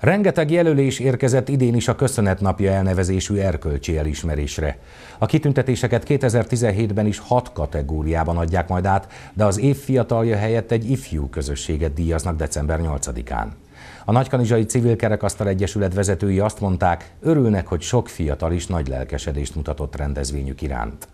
Rengeteg jelölés érkezett idén is a Köszönetnapja elnevezésű erkölcsi elismerésre. A kitüntetéseket 2017-ben is hat kategóriában adják majd át, de az év fiatalja helyett egy ifjú közösséget díjaznak december 8-án. A Nagykanizsai Civil Kerekasztal Egyesület vezetői azt mondták, örülnek, hogy sok fiatal is nagy lelkesedést mutatott rendezvényük iránt.